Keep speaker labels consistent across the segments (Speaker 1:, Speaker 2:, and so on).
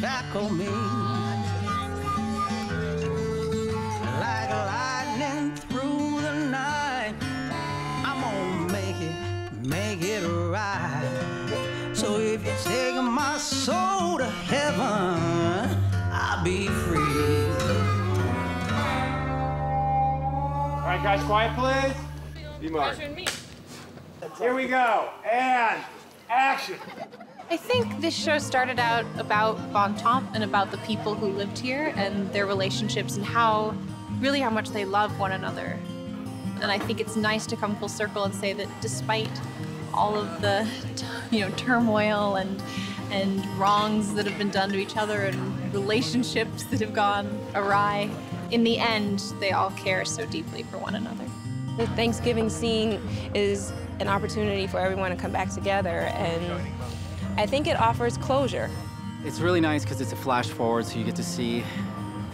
Speaker 1: shackle me like lightning through the night. I'm gonna make it, make it
Speaker 2: right.
Speaker 1: So if you take my soul to heaven, I'll be free.
Speaker 2: All right, guys, quiet, please.
Speaker 3: Be
Speaker 2: Here we go, and action.
Speaker 4: I think this show started out about Bontemps and about the people who lived here and their relationships and how, really, how much they love one another. And I think it's nice to come full circle and say that despite all of the, you know, turmoil and and wrongs that have been done to each other and relationships that have gone awry, in the end, they all care so deeply for one another.
Speaker 5: The Thanksgiving scene is an opportunity for everyone to come back together, and I think it offers closure.
Speaker 1: It's really nice because it's a flash forward, so you get to see,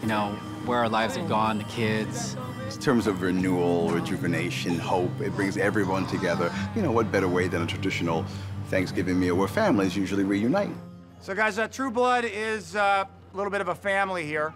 Speaker 1: you know, where our lives have gone, the kids.
Speaker 6: In terms of renewal, rejuvenation, hope, it brings everyone together. You know, what better way than a traditional Thanksgiving meal where families usually reunite?
Speaker 2: So, guys, uh, True Blood is uh, a little bit of a family here.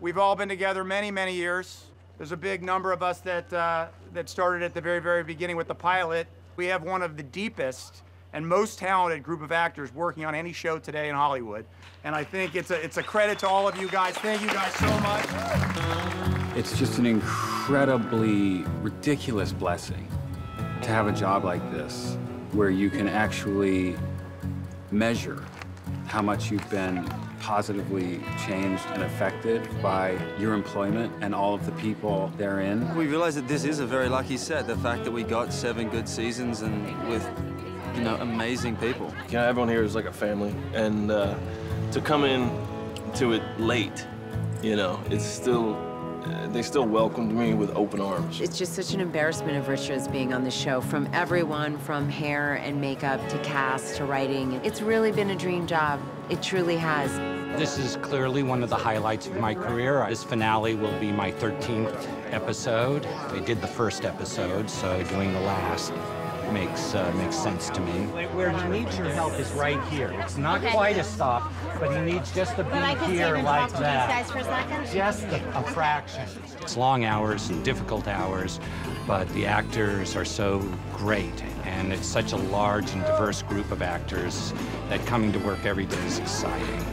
Speaker 2: We've all been together many, many years. There's a big number of us that, uh, that started at the very, very beginning with the pilot. We have one of the deepest and most talented group of actors working on any show today in Hollywood. And I think it's a, it's a credit to all of you guys. Thank you guys so much.
Speaker 3: It's just an incredibly ridiculous blessing to have a job like this where you can actually measure how much you've been positively changed and affected by your employment and all of the people therein.
Speaker 7: We realize that this is a very lucky set. The fact that we got seven good seasons and with, you know, amazing people.
Speaker 8: You know, everyone here is like a family, and uh, to come in to it late, you know, it's still, uh, they still welcomed me with open arms.
Speaker 9: It's just such an embarrassment of riches being on the show from everyone from hair and makeup to cast to writing. It's really been a dream job. It truly has.
Speaker 10: This is clearly one of the highlights of my career. This finale will be my 13th episode. I did the first episode, so doing the last makes uh, makes sense to me. Where he needs your help is right here. It's not
Speaker 11: Okay.
Speaker 10: quite a stop, but he needs just to be
Speaker 11: But I
Speaker 10: here
Speaker 11: stand
Speaker 10: like
Speaker 11: talk to these
Speaker 10: that.
Speaker 11: guys for a second?
Speaker 10: Just a, a fraction. It's long hours and difficult hours, but the actors are so great, and it's such a large and diverse group of actors that coming to work every day is exciting.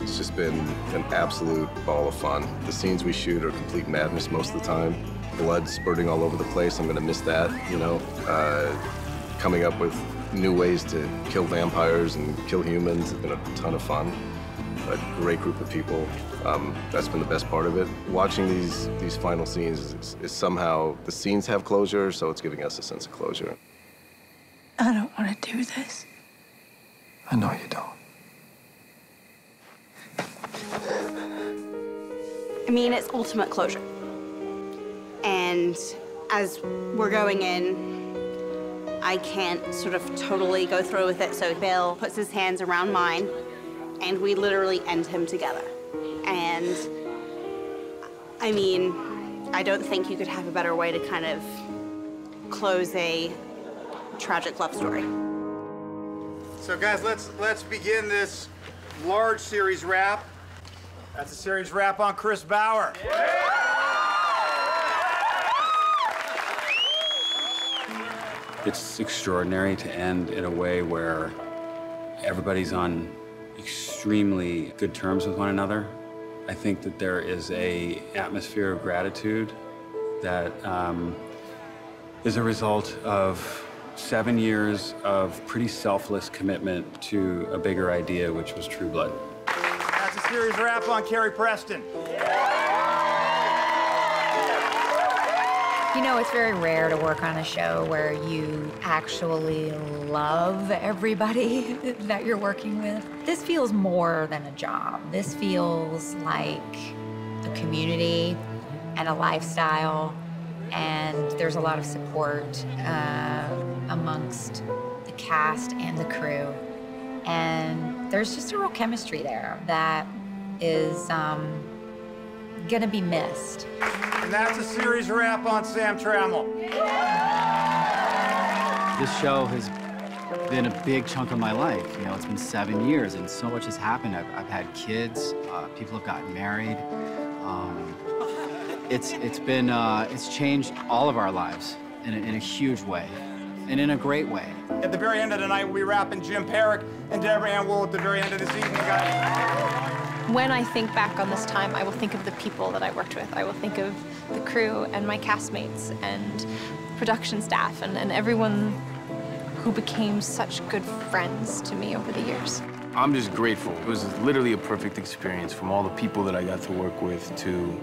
Speaker 12: It's just been an absolute ball of fun. The scenes we shoot are complete madness most of the time. Blood spurting all over the place. I'm gonna miss that, you know. Uh, coming up with new ways to kill vampires and kill humans has been a ton of fun. A great group of people. Um, that's been the best part of it. Watching these these final scenes is, is somehow the scenes have closure, so it's giving us a sense of closure.
Speaker 13: I don't want to do this.
Speaker 14: I know you don't.
Speaker 11: I mean, it's ultimate closure. And as we're going in, I can't sort of totally go through with it. So Bill puts his hands around mine, and we literally end him together. And I mean, I don't think you could have a better way to kind of close a tragic love story.
Speaker 2: So, guys, let's let's begin this large series wrap. That's a series wrap on Chris Bauer.
Speaker 3: It's extraordinary to end in a way where everybody's on extremely good terms with one another. I think that there is a atmosphere of gratitude that um, is a result of seven years of pretty selfless commitment to a bigger idea, which was True Blood.
Speaker 2: That's a series wrap on Carrie Preston.
Speaker 15: You know, it's very rare to work on a show where you actually love everybody that you're working with. This feels more than a job. This feels like a community and a lifestyle, and there's a lot of support uh, amongst the cast and the crew. And there's just a real chemistry there that is um, gonna be missed.
Speaker 2: And that's a series wrap on Sam Trammell.
Speaker 1: This show has been a big chunk of my life. You know, it's been seven years, and so much has happened. I've, I've had kids. Uh, people have gotten married. Um, it's it's been uh, it's changed all of our lives in a, in a huge way, and in a great way.
Speaker 2: At the very end of the night, we'll be wrapping Jim Parrack and Deborah Ann Woll at the very end of this evening, guys.
Speaker 4: When I think back on this time, I will think of the people that I worked with. I will think of the crew and my castmates and production staff and, and everyone who became such good friends to me over the years.
Speaker 16: I'm just grateful. It was literally a perfect experience from all the people that I got to work with to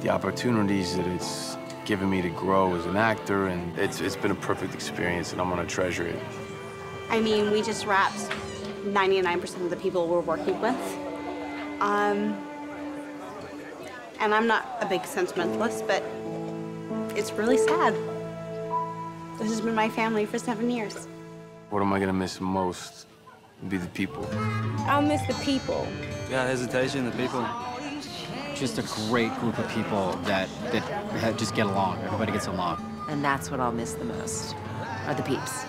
Speaker 16: the opportunities that it's given me to grow as an actor, and it's, it's been a perfect experience, and I'm gonna treasure it.
Speaker 11: I mean, we just wrapped 99% of the people we're working with. Um, and I'm not a big sentimentalist, but it's really sad. This has been my family for seven years.
Speaker 16: What am I gonna miss most? Be the people.
Speaker 5: I'll miss the people.
Speaker 7: Without hesitation, the people.
Speaker 1: Just a great group of people that, that ha- just get along. Everybody gets along.
Speaker 9: And that's what I'll miss the most, are the peeps.